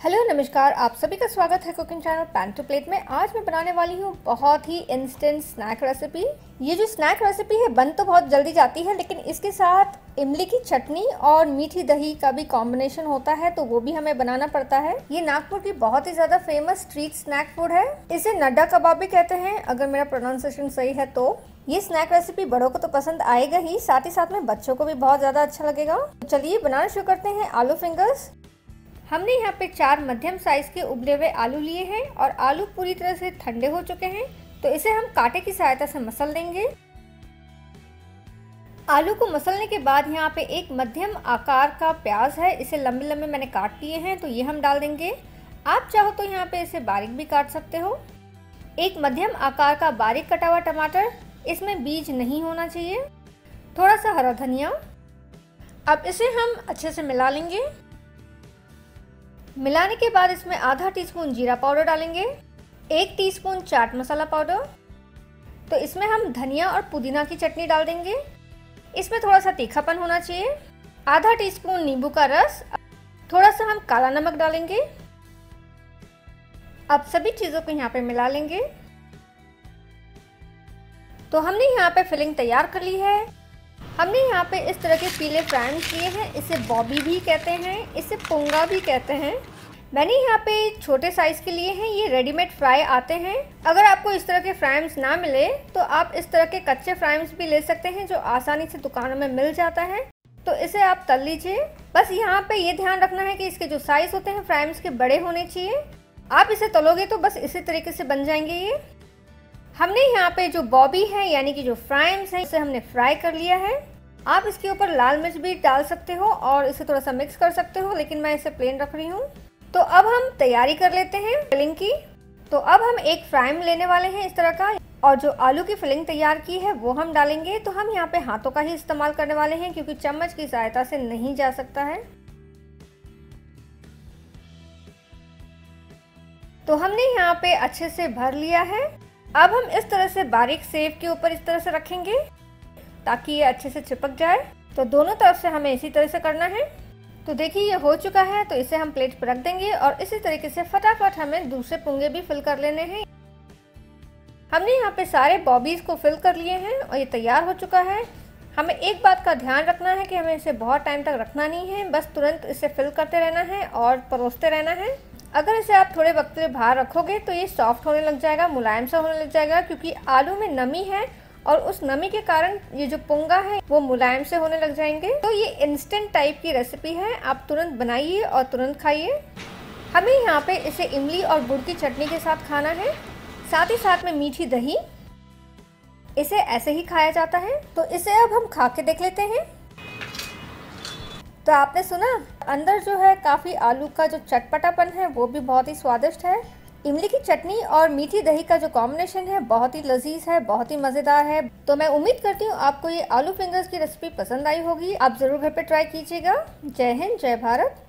Hello, नमस्कार। आप सभी का स्वागत है cooking channel pan to plate में। आज मैं बनाने वाली हूँ बहुत ही इंस्टेंट स्नैक रेसिपी ये जो स्नैक रेसिपी है, बन तो बहुत जल्दी जाती है, लेकिन इसके साथ इमली की चटनी और मीठी दही का भी कॉम्बिनेशन होता है तो वो भी हमें बनाना पड़ता है। ये नागपुर की बहुत ही ज़्यादा फ़ेमस स्ट्रीट स्नैक फ़ूड है। इसे नड्डा कबाब भी कहते हैं, अगर मेरा प्रोनाउंसिएशन सही है तो। ये स्नैक रेसिपी बड़ों को तो पसंद आएगा ही, साथ ही साथ में बच्चों को भी बहुत ज़्यादा अच्छा लगेगा। तो चलिए, बनाना शुरू करते हैं आलू फिंगर्स हमने यहाँ पे चार मध्यम साइज़ के उबले हुए आलू लिए हैं और आलू पूरी तरह से ठंडे हो चुके हैं तो इसे हम कांटे की सहायता से मसल देंगे। आलू को मसलने के बाद यहाँ पे एक मध्यम आकार का प्याज है, इसे लंबे लंबे मैंने काट लिए हैं तो ये हम डाल देंगे। आप चाहो तो यहाँ पे इसे बारीक भी काट सकते हो। एक मध्यम आकार का बारीक कटा हुआ टमाटर, इसमें बीज नहीं होना चाहिए। थोड़ा सा हरा धनिया। अब इसे हम अच्छे से मिला लेंगे। मिलाने के बाद इसमें आधा टीस्पून जीरा पाउडर डालेंगे, एक टीस्पून चाट मसाला पाउडर तो इसमें हम धनिया और पुदीना की चटनी डाल देंगे। इसमें थोड़ा सा तीखापन होना चाहिए। आधा टीस्पून नींबू का रस, थोड़ा सा हम काला नमक डालेंगे। अब सभी चीज़ों को यहाँ पे मिला लेंगे। तो हमने यहाँ पे फिलिंग तैयार कर ली है। हमने यहाँ पे इस तरह के पीले फ्राइम्स किए हैं, इसे बॉबी भी कहते हैं, इसे पोंगा भी कहते हैं। मैंने यहाँ पे छोटे साइज़ के लिए हैं, ये रेडीमेड फ्राई आते हैं। अगर आपको इस तरह के फ्राइम्स ना मिले तो आप इस तरह के कच्चे फ्राइम्स भी ले सकते हैं, जो आसानी से दुकानों में मिल जाता है। तो इसे आप तल लीजिए। बस यहाँ पे ये ध्यान रखना है कि इसके जो साइज़ होते हैं फ्राइम्स के बड़े होने चाहिए। आप इसे तलोगे तो बस इसी तरीके से बन जाएँगे ये। हमने यहाँ पे जो बॉबी है, यानी कि जो फ्राइम्स है, इसे हमने फ्राई कर लिया है। आप इसके ऊपर लाल मिर्च भी डाल सकते हो और इसे थोड़ा सा मिक्स कर सकते हो, लेकिन मैं इसे प्लेन रख रही हूँ। तो अब हम तैयारी कर लेते हैं फिलिंग की। तो अब हम एक फ्राइम लेने वाले हैं इस तरह का, और जो आलू की फिलिंग तैयार की है, वो हम डालेंगे। तो हम यहाँ पे हाथों का ही इस्तेमाल करने वाले हैं, क्योंकि चम्मच की सहायता से नहीं जा सकता है। तो हमने यहाँ पे अच्छे से भर लिया है। अब हम इस तरह से बारीक सेव के ऊपर इस तरह से रखेंगे। ताकि ये अच्छे से चिपक जाए। तो दोनों तरफ़ से हमें इसी तरह से करना है। तो देखिए, ये हो चुका है तो इसे हम प्लेट पर रख देंगे और इसी तरीके से फटाफट हमें दूसरे पुंगे भी फिल कर लेने हैं। हमने यहाँ पे सारे बॉबीज को फिल कर लिए हैं और ये तैयार हो चुका है। हमें एक बात का ध्यान रखना है कि हमें इसे बहुत टाइम तक रखना नहीं है, बस तुरंत इसे फिल करते रहना है और परोसते रहना है। अगर इसे आप थोड़े वक्त बाहर रखोगे तो ये सॉफ्ट होने लग जाएगा, मुलायम सा होने लग जाएगा, क्योंकि आलू में नमी है और उस नमी के कारण ये जो पोंगा है, वो मुलायम से होने लग जाएँगे। तो ये इंस्टेंट टाइप की रेसिपी है। आप तुरंत बनाइए और तुरंत खाइए। हमें यहाँ पे इसे इमली और गुड़ की चटनी के साथ खाना है। साथ ही साथ में मीठी दही। इसे ऐसे ही खाया जाता है। तो इसे अब हम खा के देख लेते हैं। तो आपने सुना, अंदर जो है काफ़ी आलू का जो चटपटापन है, वो भी बहुत ही स्वादिष्ट है। इमली की चटनी और मीठी दही का जो कॉम्बिनेशन है, बहुत ही लजीज है, बहुत ही मज़ेदार है। तो मैं उम्मीद करती हूँ आपको ये आलू फिंगर्स की रेसिपी पसंद आई होगी। आप ज़रूर घर पे ट्राई कीजिएगा। जय हिंद, जय भारत।